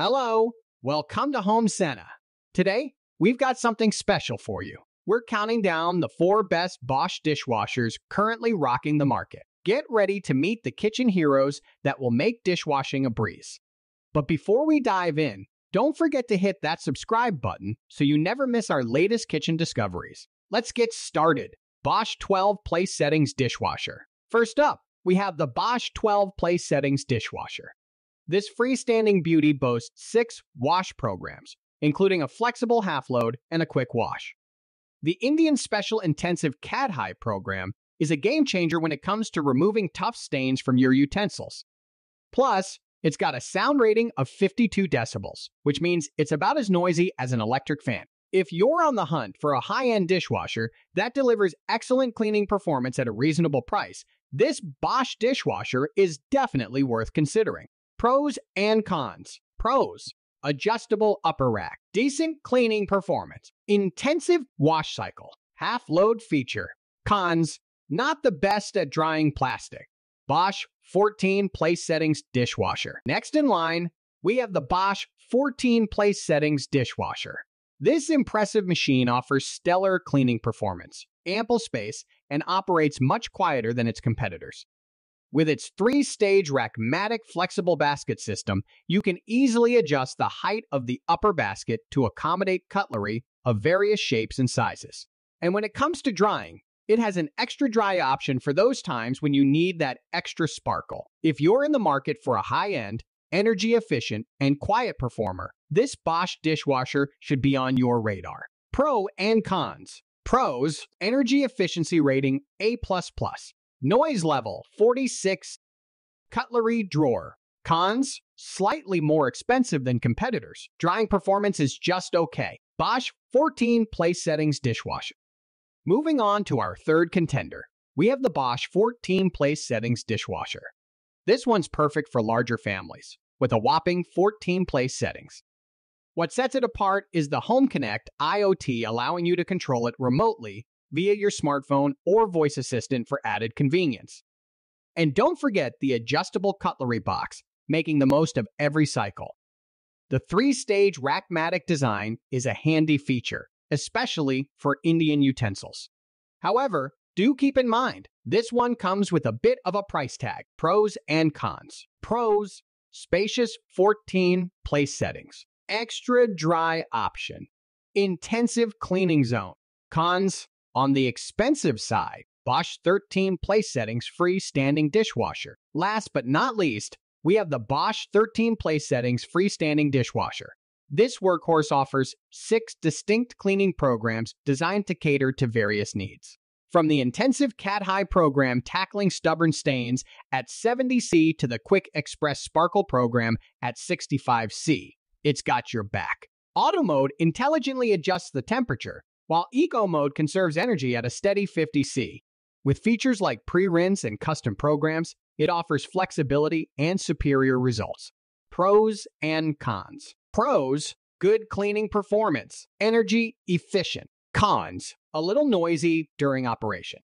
Hello, welcome to HomeSena. Today, we've got something special for you. We're counting down the four best Bosch dishwashers currently rocking the market. Get ready to meet the kitchen heroes that will make dishwashing a breeze. But before we dive in, don't forget to hit that subscribe button so you never miss our latest kitchen discoveries. Let's get started. Bosch 12 Place Settings Dishwasher. First up, we have the Bosch 12 Place Settings Dishwasher. This freestanding beauty boasts six wash programs, including a flexible half load and a quick wash. The Indian Special Intensive Kadhai program is a game changer when it comes to removing tough stains from your utensils. Plus, it's got a sound rating of 52 decibels, which means it's about as noisy as an electric fan. If you're on the hunt for a high end dishwasher that delivers excellent cleaning performance at a reasonable price, this Bosch dishwasher is definitely worth considering. Pros and cons. Pros adjustable upper rack, decent cleaning performance, intensive wash cycle, half load feature. Cons not the best at drying plastic. Bosch 14 place settings dishwasher. Next in line, we have the Bosch 14 place settings dishwasher. This impressive machine offers stellar cleaning performance, ample space, and operates much quieter than its competitors. With its three stage Rackmatic flexible basket system, you can easily adjust the height of the upper basket to accommodate cutlery of various shapes and sizes. And when it comes to drying, it has an extra dry option for those times when you need that extra sparkle. If you're in the market for a high end, energy efficient, and quiet performer, this Bosch dishwasher should be on your radar. Pro and cons. Pros, energy efficiency rating A++. Noise level 46. Cutlery drawer. Cons, slightly more expensive than competitors. Drying performance is just okay. Bosch 14 place settings dishwasher. Moving on to our third contender, we have the Bosch 14 place settings dishwasher. This one's perfect for larger families, with a whopping 14 place settings. What sets it apart is the Home Connect IoT allowing you to control it remotely via your smartphone or voice assistant for added convenience. And don't forget the adjustable cutlery box, making the most of every cycle. The three stage Rackmatic design is a handy feature, especially for Indian utensils. However, do keep in mind, this one comes with a bit of a price tag pros and cons. Pros spacious 14 place settings extra dry option, intensive cleaning zone. Cons on the expensive side, Bosch 13 place settings freestanding dishwasher. Last but not least, we have the Bosch 13 place settings freestanding dishwasher. This workhorse offers six distinct cleaning programs designed to cater to various needs. From the intensive Kadhai program tackling stubborn stains at 70C to the Quick Express Sparkle program at 65C, it's got your back. Auto mode intelligently adjusts the temperature, while eco mode conserves energy at a steady 50C. With features like pre-rinse and custom programs, it offers flexibility and superior results. Pros and cons. Pros, good cleaning performance, energy efficient. Cons, a little noisy during operation.